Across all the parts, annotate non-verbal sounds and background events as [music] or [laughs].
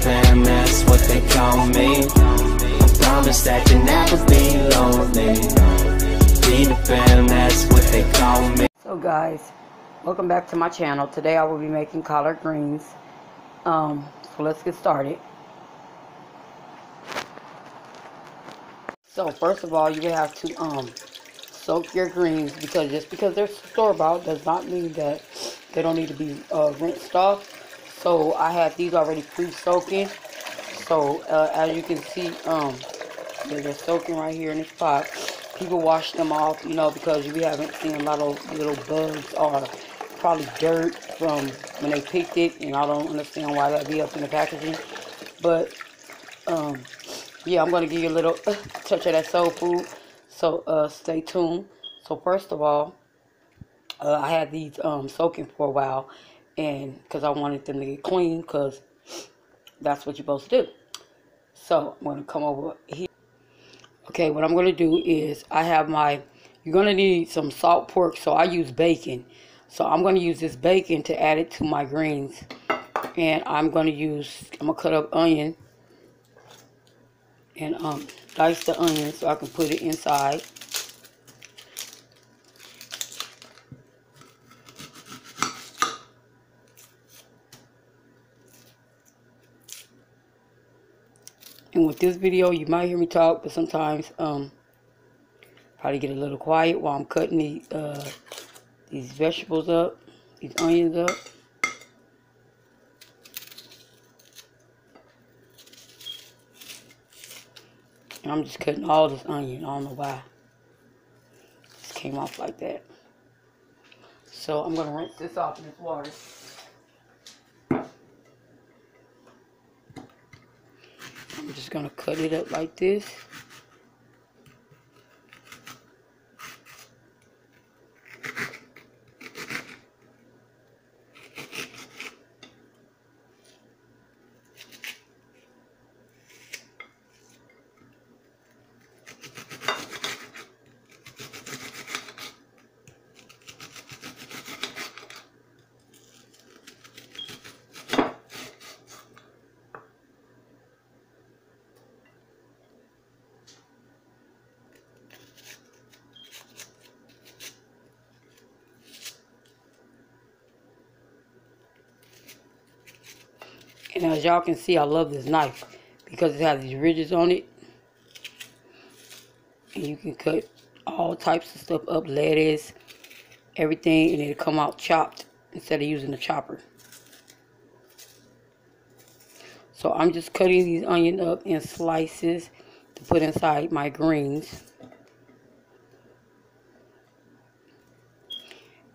Pan, that's what they call me. Promise that you never be lonely. That's what they call me. So guys, welcome back to my channel. Today I will be making collard greens. Um, so let's get started. So first of all, you have to um soak your greens because just because they're store bought does not mean that they don't need to be uh, rinsed off. So I have these already pre-soaking. So uh, as you can see, um, they're just soaking right here in this pot. People wash them off, you know, because you haven't seen a lot of little bugs or probably dirt from when they picked it, and I don't understand why that be up in the packaging. But um, yeah, I'm gonna give you a little uh, touch of that soul food. So uh, stay tuned. So first of all, uh, I had these um, soaking for a while, and because I wanted them to get clean, because that's what you're supposed to do. So I'm gonna come over here. Okay, what I'm gonna do is I have my. You're gonna need some salt pork, so I use bacon. So I'm gonna use this bacon to add it to my greens, and I'm gonna use. I'm gonna cut up onion and um, dice the onion so I can put it inside. This video, you might hear me talk, but sometimes um, probably get a little quiet while I'm cutting the, uh, these vegetables up, these onions up. And I'm just cutting all this onion. I don't know why. It just came off like that. So I'm going to rinse this off in this water. I'm just to cut it up like this. And as y'all can see, I love this knife because it has these ridges on it. And you can cut all types of stuff up, lettuce, everything, and it'll come out chopped instead of using a chopper. So I'm just cutting these onion up in slices to put inside my greens.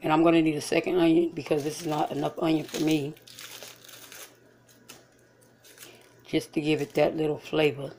And I'm going to need a second onion because this is not enough onion for me. Just to give it that little flavor.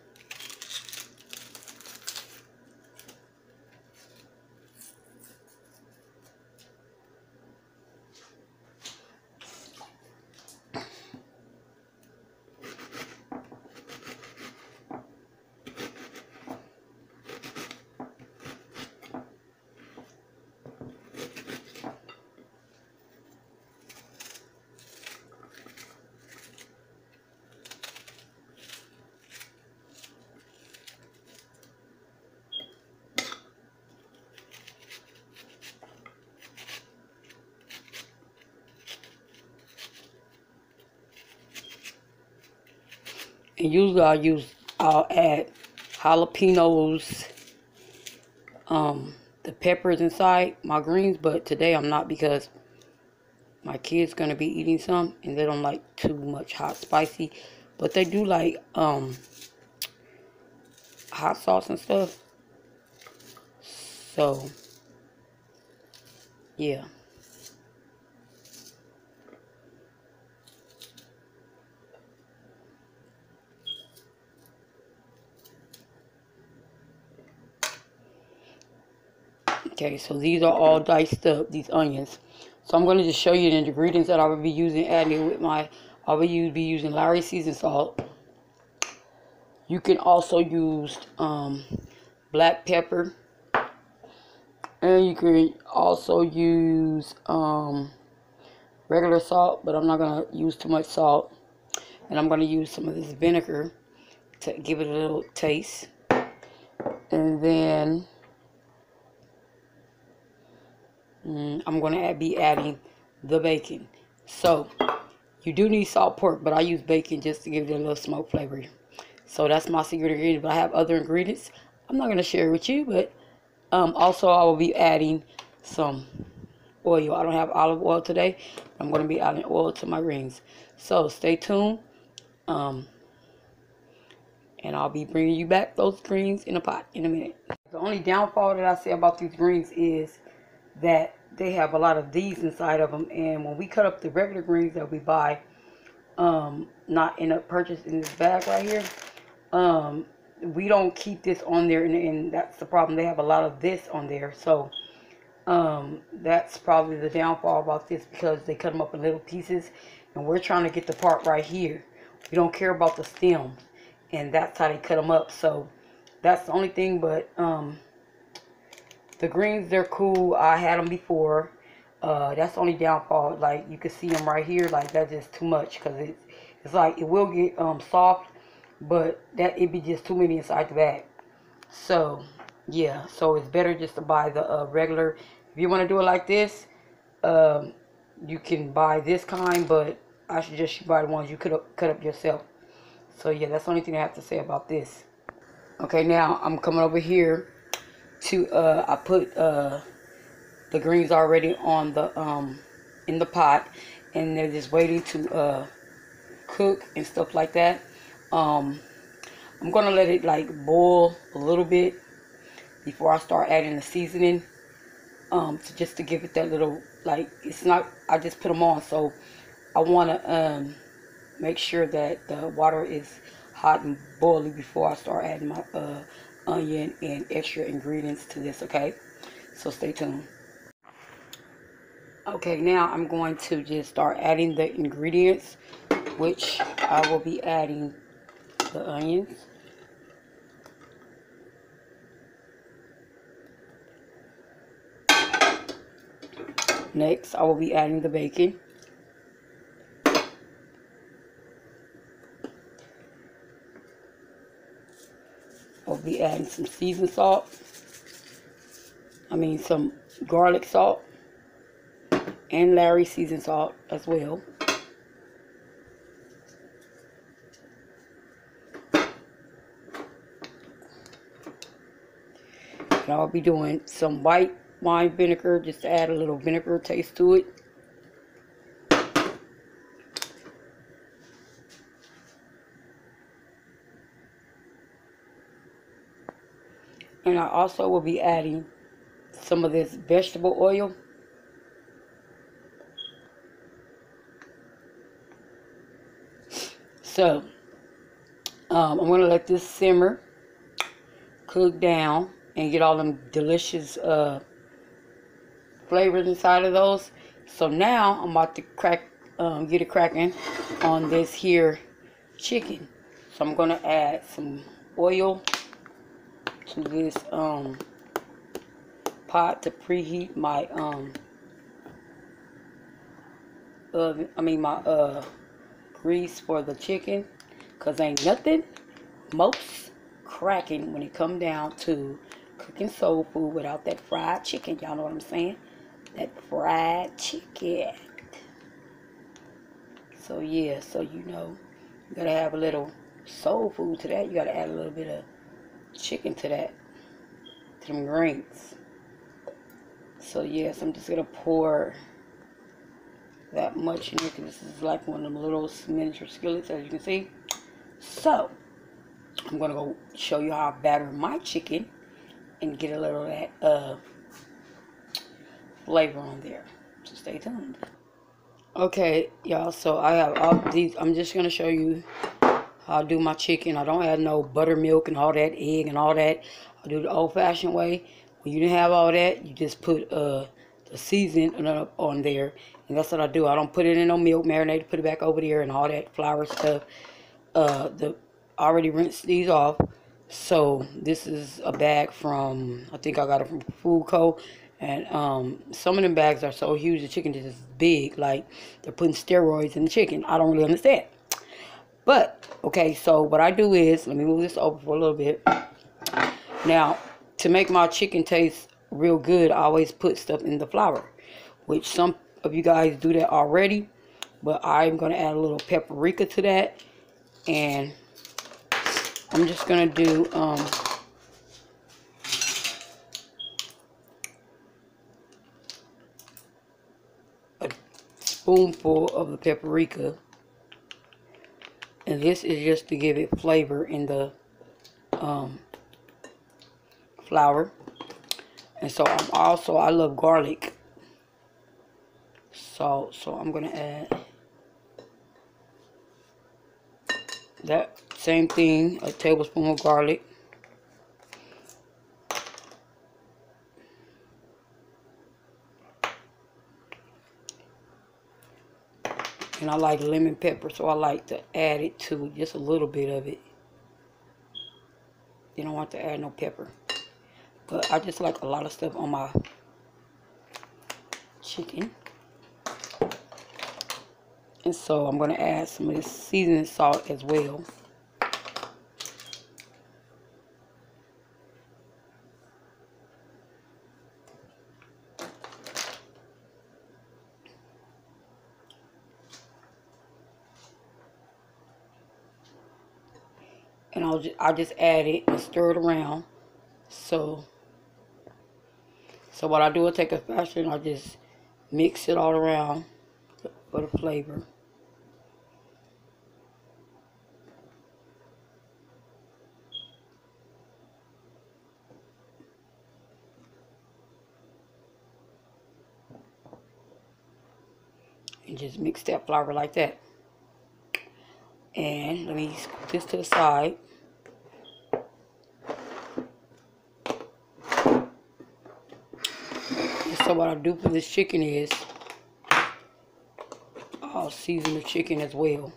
And usually I'll use, I'll add jalapenos, um, the peppers inside my greens, but today I'm not because my kid's gonna be eating some and they don't like too much hot spicy, but they do like, um, hot sauce and stuff. So, yeah. Okay, so these are all diced up, these onions. So I'm going to just show you the ingredients that I will be using, adding with my, I will be using Lawry seasoned salt. You can also use um, black pepper. And you can also use um, regular salt, but I'm not going to use too much salt. And I'm going to use some of this vinegar to give it a little taste. And then mm, I'm going to be adding the bacon. So you do need salt pork, but I use bacon just to give it a little smoke flavor. So that's my secret ingredient. But I have other ingredients. I'm not going to share with you, but um, also I will be adding some oil. I don't have olive oil today. I'm going to be adding oil to my rings. So stay tuned. Um, and I'll be bringing you back those greens in a pot in a minute. The only downfall that I say about these greens is that they have a lot of these inside of them. And when we cut up the regular greens that we buy, um, not in a purchase in this bag right here, um, we don't keep this on there. And, and that's the problem. They have a lot of this on there. So um, that's probably the downfall about this because they cut them up in little pieces. And we're trying to get the part right here. We don't care about the stems. And that's how they cut them up. So that's the only thing. But um, the greens, they're cool. I had them before. Uh, that's the only downfall. Like you can see them right here. Like that's just too much. Because it's, it's like it will get um, soft. But that it'd be just too many inside the bag. So yeah so it's better just to buy the uh, regular if you want to do it like this, um, you can buy this kind, but I suggest you buy the ones you could cut up yourself. So yeah, that's the only thing I have to say about this. Okay, now I'm coming over here to, uh, I put uh, the greens already on the, um, in the pot, and they're just waiting to uh, cook and stuff like that. Um, I'm gonna let it like boil a little bit before I start adding the seasoning um, to just to give it that little, like, it's not, I just put them on, so I want to um, make sure that the water is hot and boiling before I start adding my uh, onion and extra ingredients to this, okay? So stay tuned. Okay, now I'm going to just start adding the ingredients, which I will be adding the onions. Next, I will be adding the bacon. Be adding some seasoned salt. I mean some garlic salt and Lawry seasoned salt as well. And I'll be doing some white wine vinegar just to add a little vinegar taste to it. And I also will be adding some of this vegetable oil. So, um, I'm going to let this simmer, cook down, and get all them delicious uh, flavors inside of those. So now I'm about to crack, um, get it cracking on this here chicken. So I'm gonna add some oil to this um, pot to preheat my um, oven. I mean my uh, grease for the chicken, cause ain't nothing most cracking when it come down to cooking soul food without that fried chicken. Y'all know what I'm saying? that fried chicken. So yeah, so you know, you gotta have a little soul food to that. You gotta add a little bit of chicken to that, to them greens. So yes, I'm just gonna pour that much in here because this is like one of them little miniature skillets as you can see. So, I'm gonna go show you how I batter my chicken and get a little of that uh, flavor on there. So stay tuned. Okay, y'all, so I have all these. I'm just to show you I do my chicken. I don't add no buttermilk and all that, egg and all that. I do the old-fashioned way. When you didn't have all that, you just put uh, the seasoning on there. And that's what I do. I don't put it in no milk, marinade, put it back over there and all that flour stuff. Uh, the already rinsed these off. So this is a bag from, I think I got it from Food Co. And um, some of them bags are so huge, the chicken is big. Like they're putting steroids in the chicken. I don't really understand. But, okay, so what I do is, let me move this over for a little bit. Now, to make my chicken taste real good, I always put stuff in the flour, which some of you guys do that already. But I'm going to add a little paprika to that. And I'm just going to do um, a spoonful of the paprika. And this is just to give it flavor in the um, flour. And so I'm also, I love garlic salt. So I'm to add that same thing, a tablespoon of garlic. And I like lemon pepper, so I like to add it to just a little bit of it. You don't want to add no pepper. But I just like a lot of stuff on my chicken. And so I'm going to add some of this seasoning salt as well. And I'll just, I'll just add it and stir it around. So, so what I do is take a spatula and I just mix it all around for the flavor. And just mix that flour like that. And let me scoop this to the side. so what I do for this chicken is I'll season the chicken as well.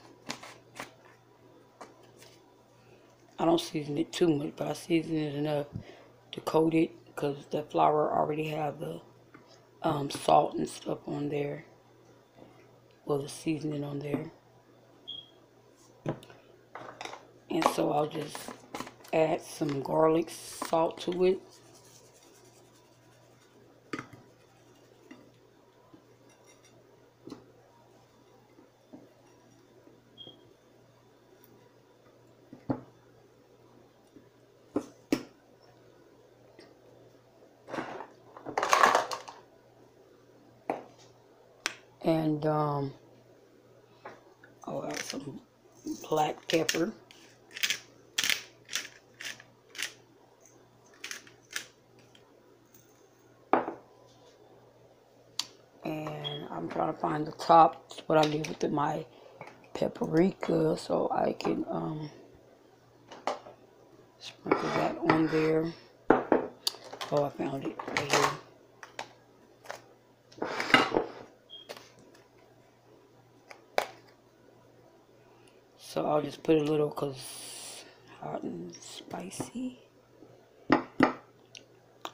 I don't season it too much, but I season it enough to coat it because the flour already have the um, salt and stuff on there. Well, the seasoning on there. And so I'll just add some garlic salt to it. and um, I'll add some black pepper. And I'm trying to find the top, what I leave with my paprika so I can um, sprinkle that on there. Oh, I found it right here. So I'll just put a little because hot and spicy.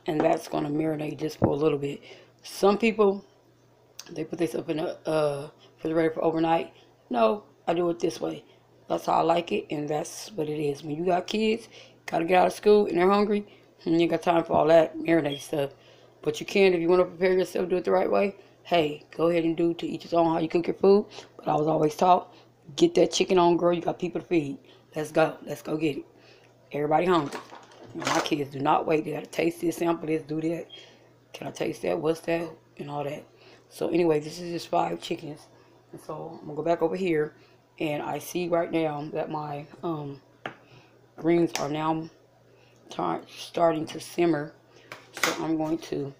And that's going to marinate just for a little bit. Some people, they put this up in a uh, refrigerator for overnight. No, I do it this way. That's how I like it, and that's what it is. When you got kids, got to get out of school, and they're hungry, and you got time for all that marinade stuff. But you can, if you want to prepare yourself, do it the right way. Hey, go ahead and do to each his own how you cook your food. But I was always taught Get that chicken on, girl. You got people to feed. Let's go. Let's go get it. Everybody hungry. My kids do not wait. They got to taste this, sample this, do that. Can I taste that? What's that? And all that. So anyway, this is just five chickens. And so I'm to go back over here. And I see right now that my um, greens are now starting to simmer. So I'm going to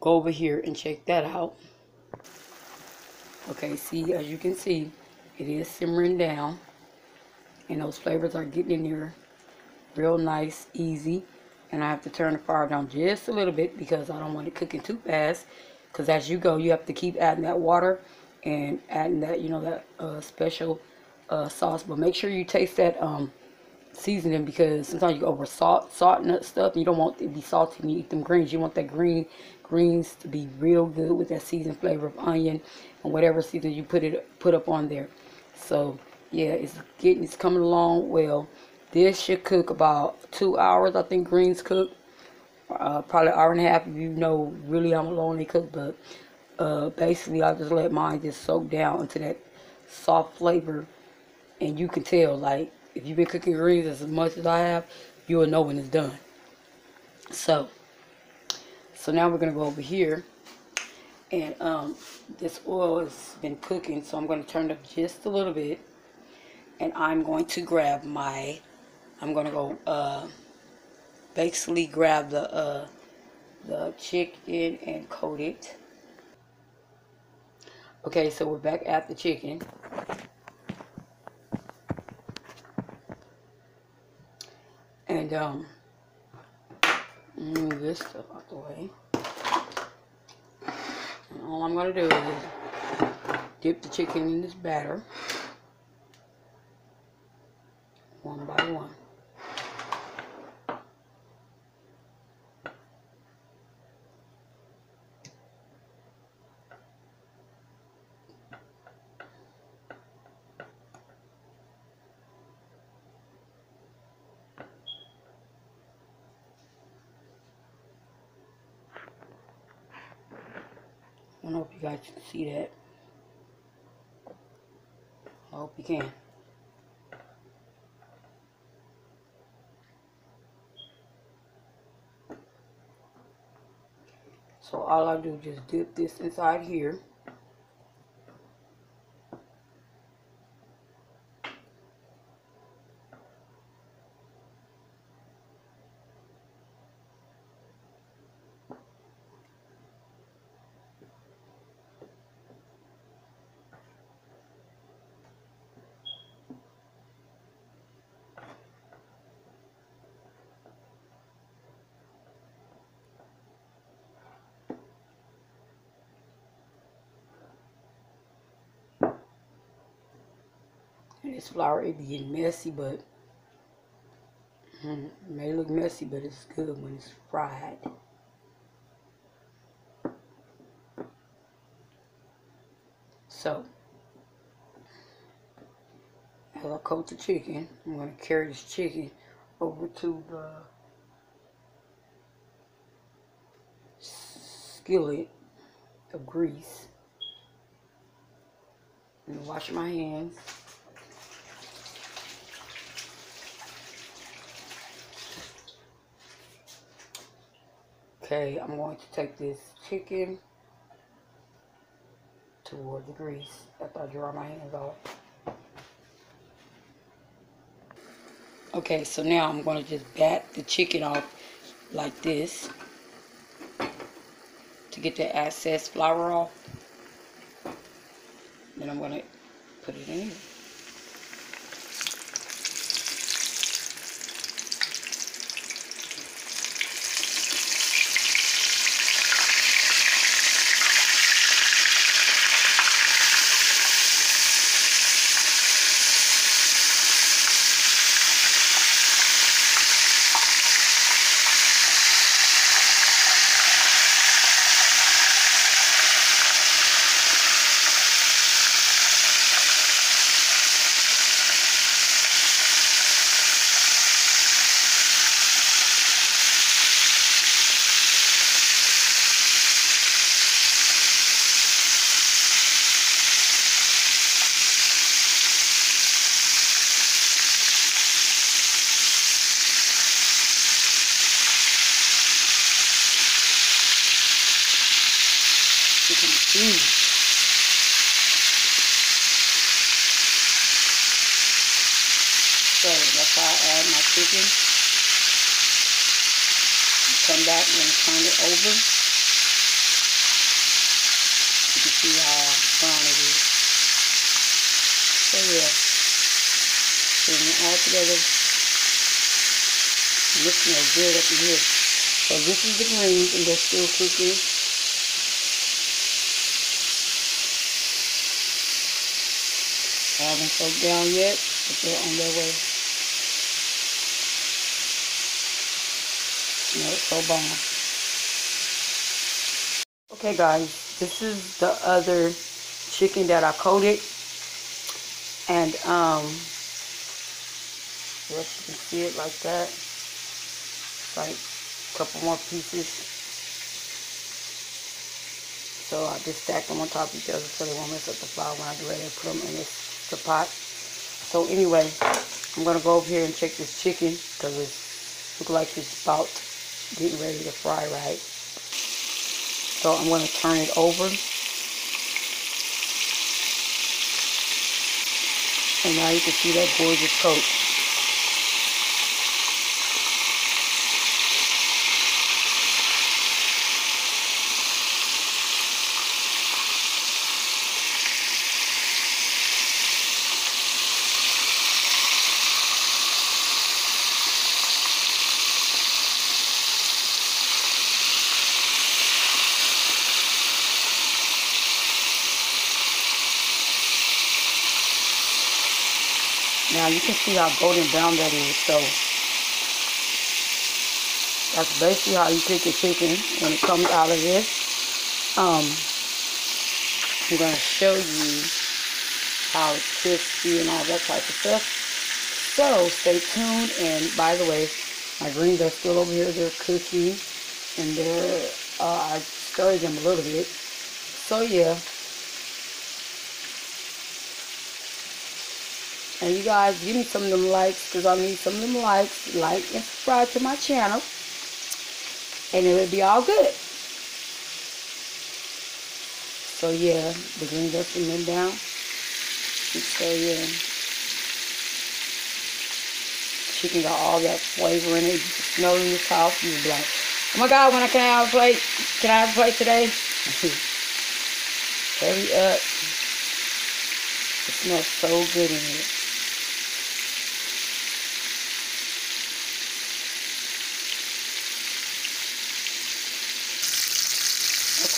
go over here and check that out. Okay, see, as you can see, it is simmering down. And those flavors are getting in there real nice, easy. And I have to turn the fire down just a little bit because I don't want it cooking too fast. Because as you go, you have to keep adding that water and adding that, you know, that uh, special uh, sauce. But make sure you taste that um, seasoning because sometimes you over salt, salt and stuff. You don't want it to be salty when you eat them greens. You want that green greens to be real good with that seasoned flavor of onion and whatever season you put it put up on there. So yeah, it's getting, it's coming along well. This should cook about two hours, I think greens cook. Uh, probably hour and a half if you know really how long they cook, but uh, basically I just let mine just soak down into that soft flavor. And you can tell, like, if you've been cooking greens as much as I have, you will know when it's done. So, so now we're going to go over here. And um, this oil has been cooking, so I'm going to turn it up just a little bit. And I'm going to grab my, I'm going to go, uh, basically grab the, uh, the chicken and coat it. Okay, so we're back at the chicken. And, um, move this stuff out the way. And all I'm to do is dip the chicken in this batter. One by one. I don't know if you guys can see that. I hope you can. So all I do is just dip this inside here. This flour, it be getting messy, but mm, it may look messy, but it's good when it's fried. So, as I coat the chicken, I'm going to carry this chicken over to the skillet of grease. And wash my hands. Okay, I'm going to take this chicken toward the grease after I dry my hands off. Okay, so now I'm going to just bat the chicken off like this to get the excess flour off. Then I'm going to put it in here. So that's how I add my chicken. Come back and turn it over. You can see how brown it is. So yeah. Bring it all together. And this smells good up in here. So this is the greens and they're still cooking. Haven't soaked down yet, but they're on their way. No, it's so bomb. Okay guys, this is the other chicken that I coated. And, um, you can see it like that. Like a couple more pieces. So I just stack them on top of each other so they won't mess up the flour when I get ready to put them in this the pot. So anyway, I'm gonna go over here and check this chicken because it looks like it's about getting ready to fry right. So I'm gonna turn it over. And now you can see that gorgeous coat. Can see how golden brown that is. So that's basically how you cook your chicken when it comes out of this. Um, I'm gonna show you how it's crispy and all that type of stuff. So stay tuned. And by the way, my greens are still over here. They're cooking, and they're uh, I stirred them a little bit. So yeah. And you guys, give me some of them likes because I need some of them likes. Like and subscribe to my channel. And it will be all good. So yeah, the greens are simmering down. So yeah. Chicken got all that flavor in it. You in this house. You be like, oh my god, when I can I have a plate? Can I have a plate today? [laughs] Hurry up. It smells so good in here.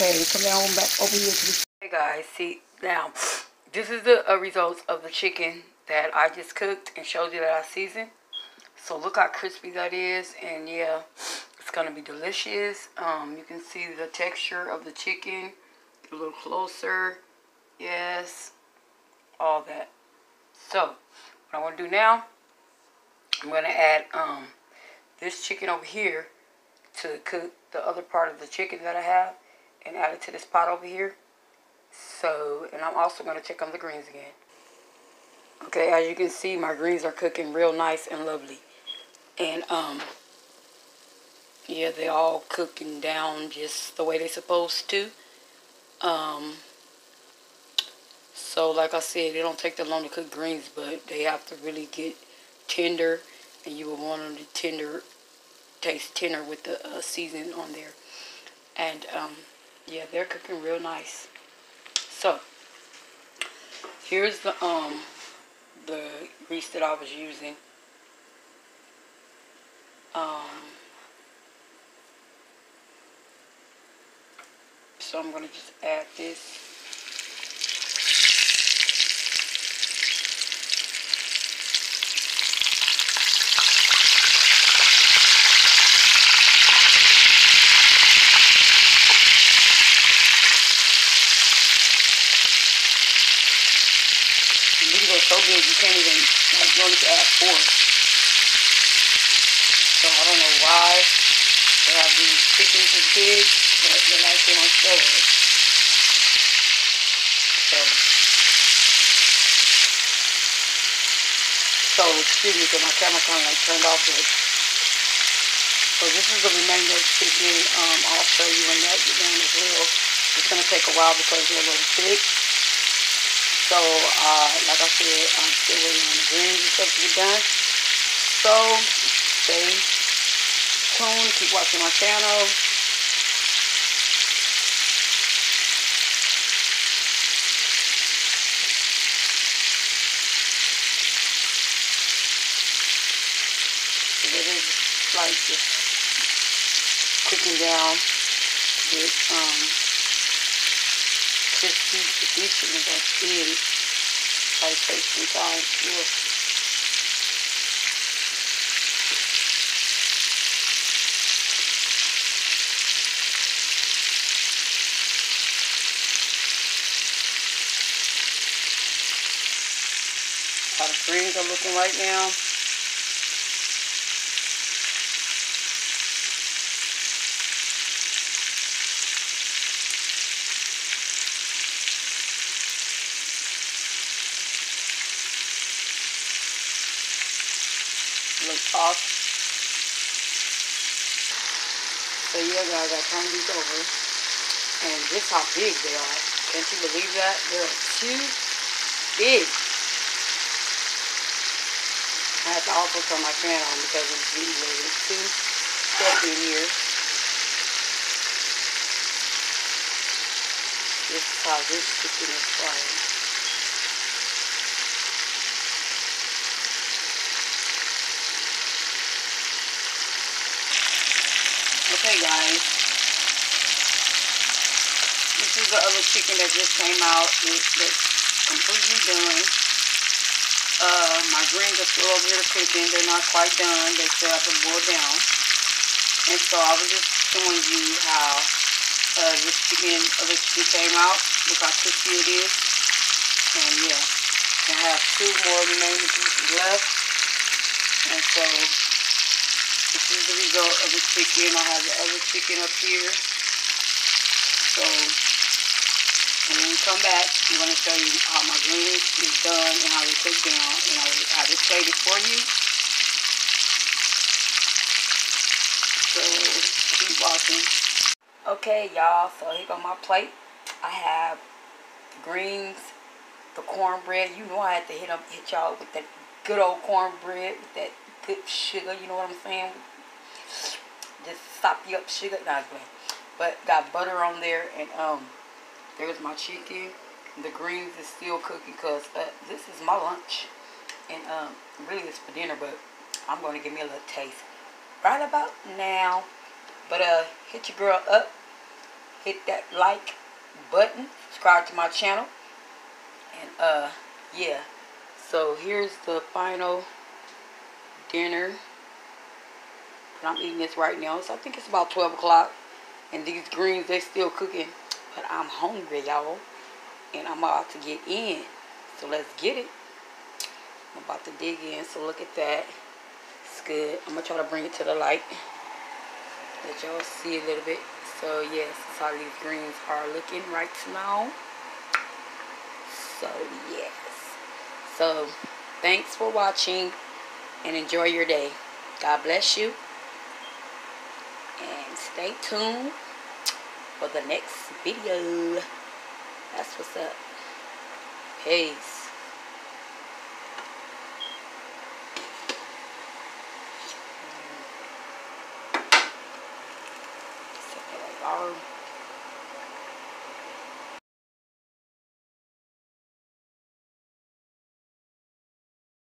Okay, come down back over here to the... Hey guys, see, now, this is the uh, results of the chicken that I just cooked and showed you that I seasoned. So look how crispy that is, and yeah, it's to be delicious. Um, you can see the texture of the chicken, a little closer, yes, all that. So, what I want to do now, I'm to add um, this chicken over here to cook the other part of the chicken that I have and add it to this pot over here. So, and I'm also going to check on the greens again. Okay, as you can see, my greens are cooking real nice and lovely. And, um, yeah, they're all cooking down just the way they're supposed to. Um, so, like I said, it don't take that long to cook greens, but they have to really get tender. And you will want them to tender, taste tender with the uh, seasoning on there. And, um, yeah, they're cooking real nice. So, here's the, um, the grease that I was using. Um, so I'm going to just add this. So big you can't even like you only can add four. So I don't know why they have these chickens as big, but they like it on steroids. So so excuse me because my camera kind of like turned off but so this is the remainder of chicken. Um, I'll show you when that get done as well. It's going to take a while because they're a little thick. So, uh, like I said, I'm still waiting on the greens and stuff to get done. So, stay tuned. Keep watching my channel. That is like just cooking down with, um, just keep that being by taking time to greens are looking right now. Look off. So I turned these over. And this how big they are. Can't you believe that? They're too big. I had to also turn my fan on because it's getting a too stuffy in here. This is how this chicken is fried. Okay guys, this is the other chicken that just came out. It, it's completely done. Uh, my greens are still over here cooking. They're not quite done. They still have to boil down. And so I was just showing you how uh, this chicken, other chicken came out. Look how crispy it is. And yeah, I have two more remaining pieces left. And so this is the result of the chicken. I have the other chicken up here. So when we come back, I'm going to show you how my greens is done and how they cook down. And I have it plated for you. So keep watching. Okay, y'all. So here go my plate. I have greens, the cornbread. You know I had to hit up, hit y'all with that good old cornbread with that good sugar. You know what I'm saying? Just sop you up sugar. Not nah, but got butter on there and um there's my chicken. The greens is still cooking because uh, this is my lunch. And um, really it's for dinner, but I'm going to give me a little taste right about now. But uh, hit your girl up. Hit that like button. Subscribe to my channel. And uh, yeah. So here's the final dinner. I'm eating this right now. So I think it's about 12 o'clock. And these greens, they're still cooking. But I'm hungry, y'all. And I'm about to get in. So let's get it. I'm about to dig in. So look at that. It's good. I'm going to try to bring it to the light. Let y'all see a little bit. So yes, that's how these greens are looking right now. So yes. So thanks for watching. And enjoy your day. God bless you. And stay tuned for the next video. That's what's up. Peace.